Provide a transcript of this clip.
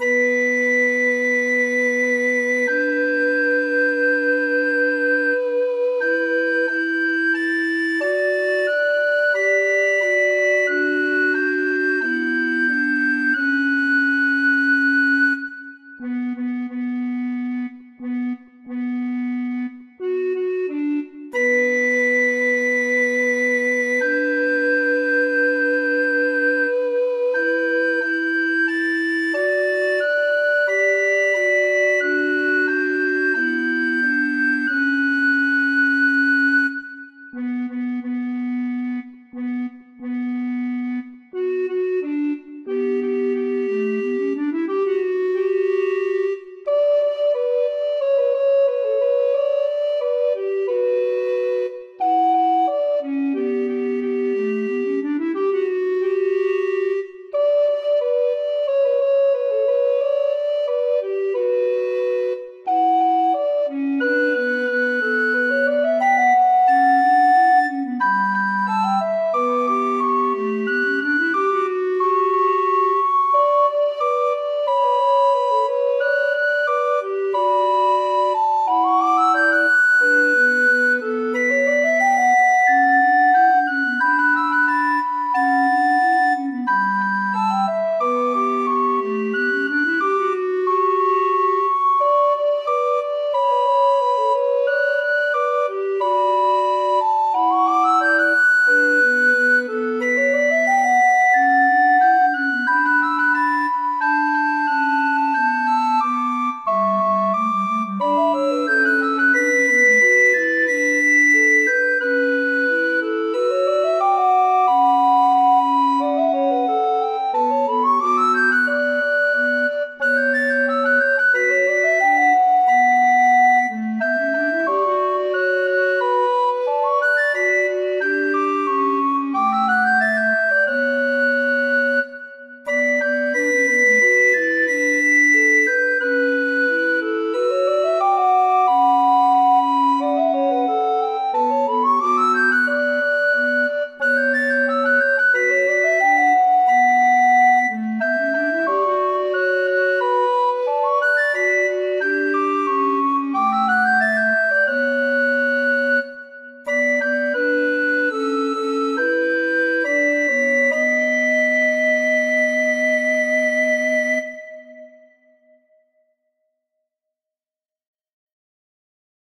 you